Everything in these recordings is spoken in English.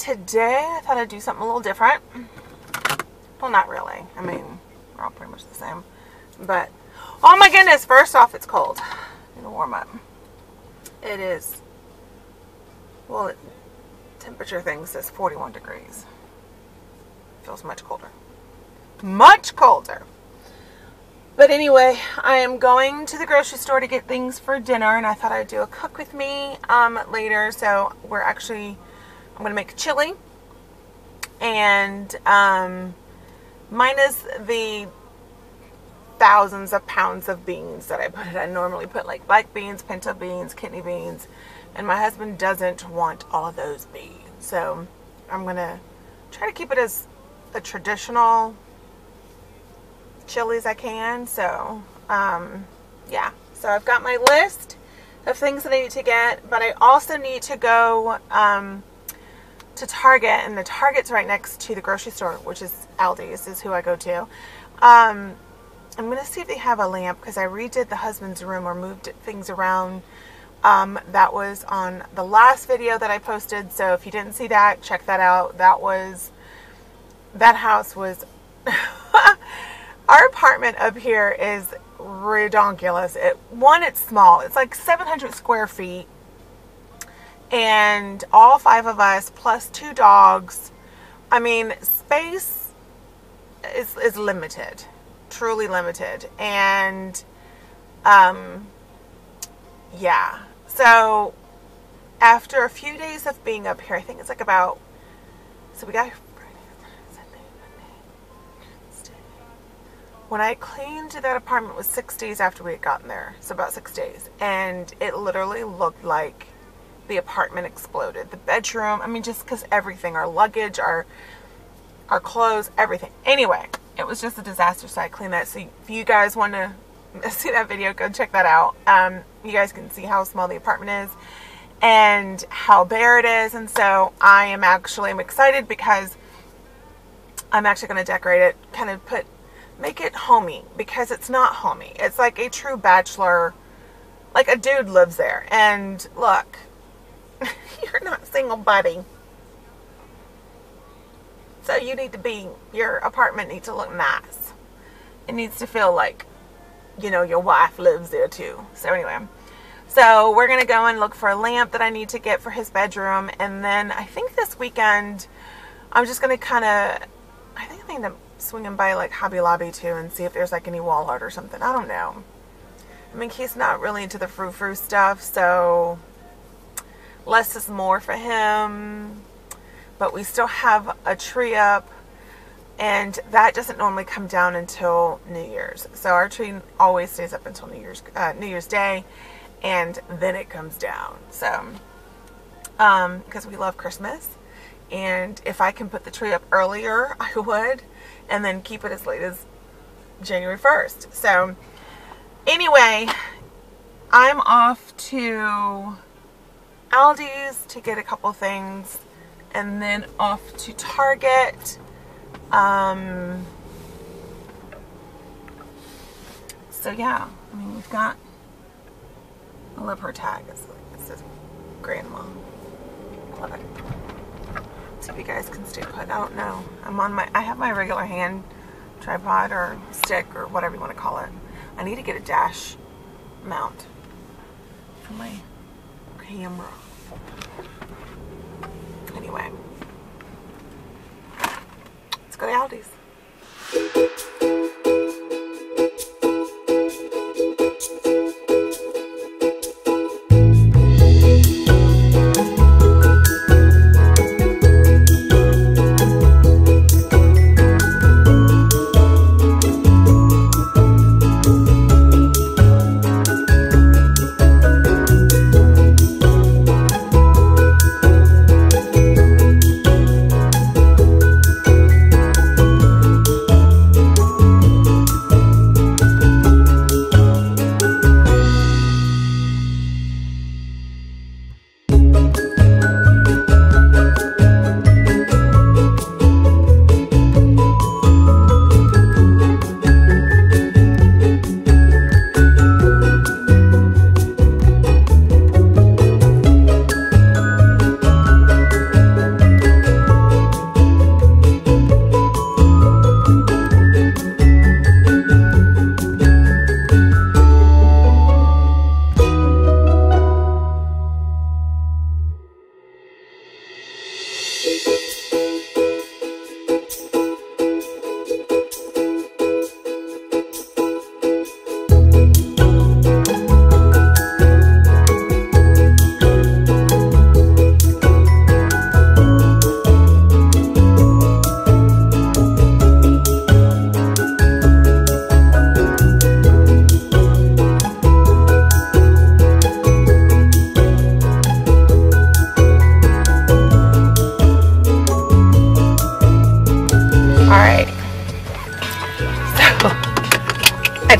today I thought I'd do something a little different. Well, not really. I mean, we're all pretty much the same. But, oh my goodness, first off, it's cold. In the warm up. It is, well, it, temperature thing says 41 degrees. Feels much colder. Much colder. But anyway, I am going to the grocery store to get things for dinner, and I thought I'd do a cook with me um, later. So we're actually, I'm going to make chili, and um, minus the thousands of pounds of beans that I put. I normally put like black beans, pinto beans, kidney beans, and my husband doesn't want all of those beans. So I'm going to try to keep it as a traditional chili as I can. So, um, yeah. So I've got my list of things that I need to get, but I also need to go um, to Target, and the Target's right next to the grocery store, which is Aldi's, is who I go to. Um, I'm going to see if they have a lamp because I redid the husband's room or moved things around. Um, that was on the last video that I posted. So if you didn't see that, check that out. That was, that house was, our apartment up here is redonkulous. It, one, it's small. It's like 700 square feet. And all five of us plus two dogs. I mean, space is, is limited truly limited. And um, yeah, so after a few days of being up here, I think it's like about, so we got when I cleaned that apartment was six days after we had gotten there. So about six days. And it literally looked like the apartment exploded. The bedroom, I mean, just because everything, our luggage, our our clothes, everything. Anyway, it was just a disaster, so I cleaned that. So if you guys want to see that video, go check that out. Um, you guys can see how small the apartment is and how bare it is. And so I am actually, I'm excited because I'm actually going to decorate it, kind of put, make it homey because it's not homey. It's like a true bachelor, like a dude lives there. And look, you're not single, buddy. So you need to be, your apartment needs to look nice. It needs to feel like, you know, your wife lives there too. So anyway, so we're going to go and look for a lamp that I need to get for his bedroom. And then I think this weekend, I'm just going to kind of, I think I need to swing him by like Hobby Lobby too and see if there's like any wall art or something. I don't know. I mean, he's not really into the frou-frou stuff, so less is more for him but we still have a tree up and that doesn't normally come down until New Year's. So our tree always stays up until New Year's uh, New Year's Day, and then it comes down. So, um, because we love Christmas, and if I can put the tree up earlier, I would, and then keep it as late as January first. So, anyway, I'm off to Aldi's to get a couple things and then off to Target. Um, so yeah, I mean we've got. I love her tag. It's it says grandma. I love it. See if you guys can stay put. I don't know. I'm on my. I have my regular hand tripod or stick or whatever you want to call it. I need to get a dash mount for my camera anyway. Let's go to Aldi's.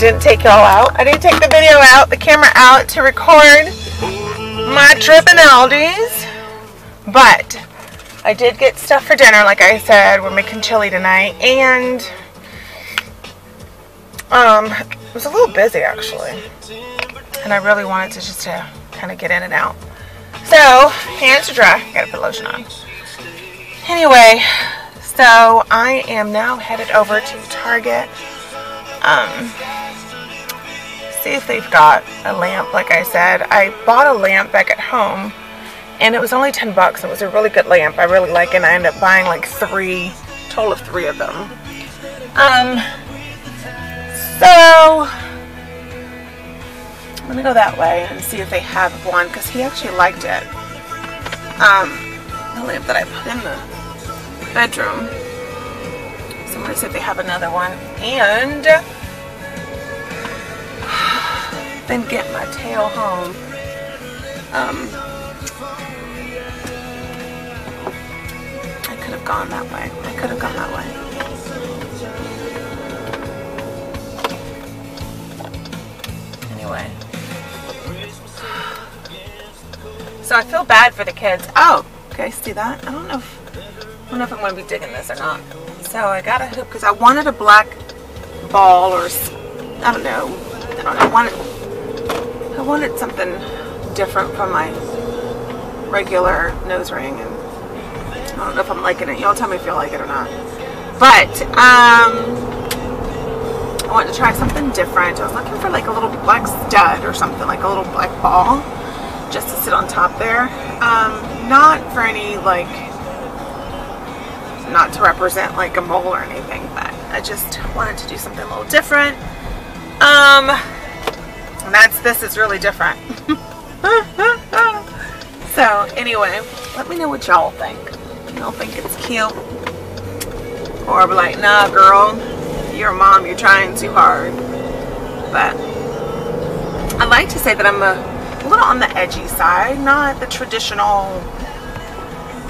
Didn't take y'all out. I didn't take the video out, the camera out to record my trip in Aldi's. But I did get stuff for dinner, like I said. We're making chili tonight. And um, it was a little busy, actually. And I really wanted to just to kind of get in and out. So, hands are dry. Gotta put lotion on. Anyway, so I am now headed over to Target. Um, see if they've got a lamp, like I said. I bought a lamp back at home and it was only 10 bucks. It was a really good lamp. I really like it. And I ended up buying like three, total of three of them. Um, so I'm gonna go that way and see if they have one because he actually liked it. Um, the lamp that I put in the bedroom. So I'm gonna see if they have another one and then get my tail home. Um, I could have gone that way. I could have gone that way. Anyway. So I feel bad for the kids. Oh, okay, see that? I don't know if, I don't know if I'm going to be digging this or not. So I got a hoop because I wanted a black ball or, I don't know. I don't know. I wanted, I wanted something different from my regular nose ring and I don't know if I'm liking it. Y'all tell me if you like it or not. But, um, I wanted to try something different. I was looking for like a little black stud or something, like a little black ball, just to sit on top there. Um, not for any, like, not to represent like a mole or anything, but I just wanted to do something a little different. Um, and that's, this is really different. so, anyway, let me know what y'all think Y'all think it's cute. Or be like, nah, girl, you're a mom, you're trying too hard. But I like to say that I'm a, a little on the edgy side, not the traditional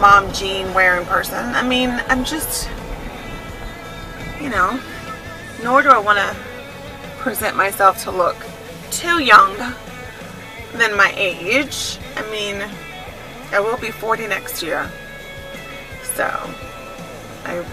mom jean wearing person. I mean, I'm just, you know, nor do I want to present myself to look too young than my age. I mean, I will be 40 next year. So, I,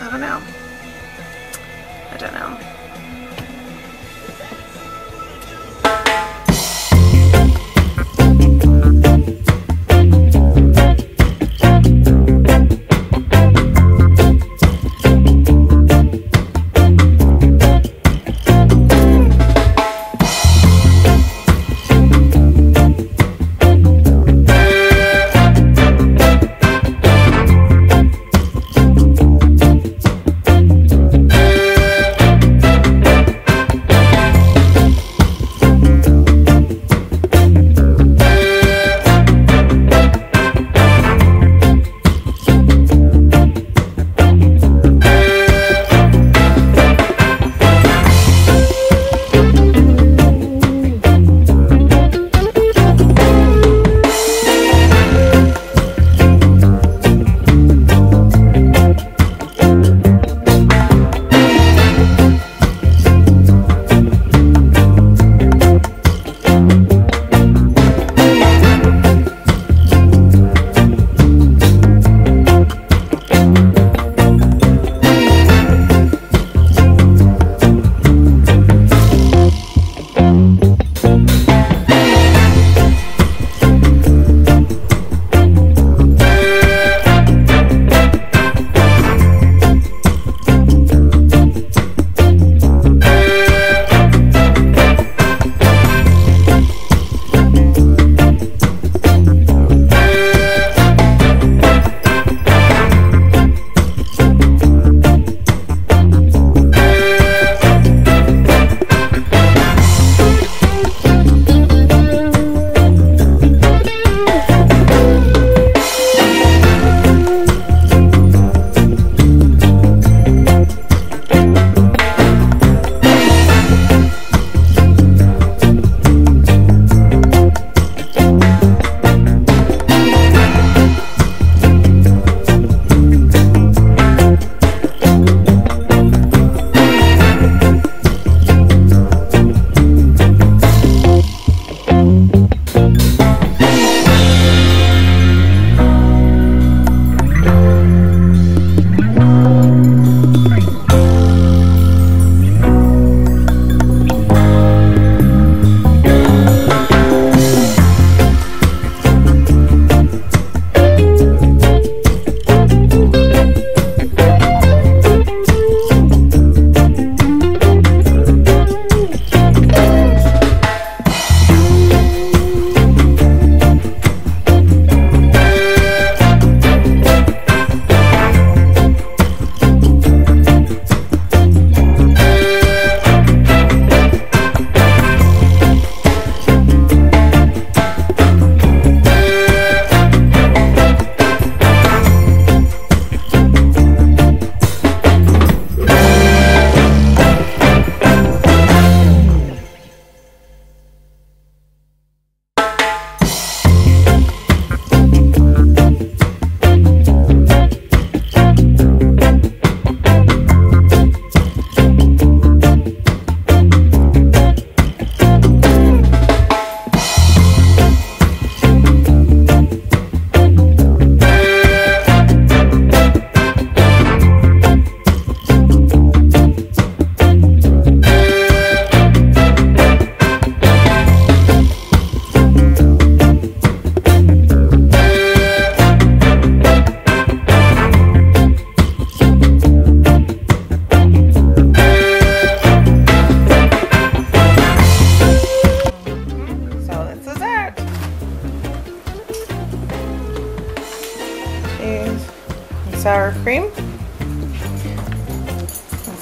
I don't know. I don't know.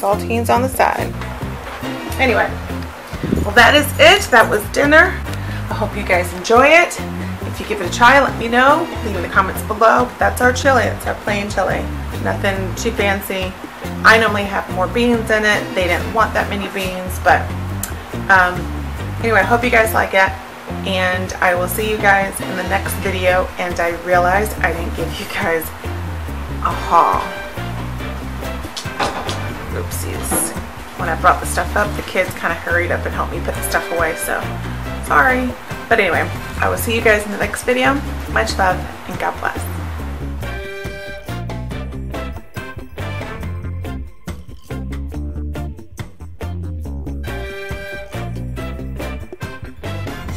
Saltines on the side. Anyway, well that is it. That was dinner. I hope you guys enjoy it. If you give it a try, let me know. Leave in the comments below. That's our chili. It's our plain chili. Nothing too fancy. I normally have more beans in it. They didn't want that many beans, but um, anyway, I hope you guys like it. And I will see you guys in the next video. And I realized I didn't give you guys a haul. Oopsies. When I brought the stuff up, the kids kind of hurried up and helped me put the stuff away, so sorry. But anyway, I will see you guys in the next video. Much love and God bless.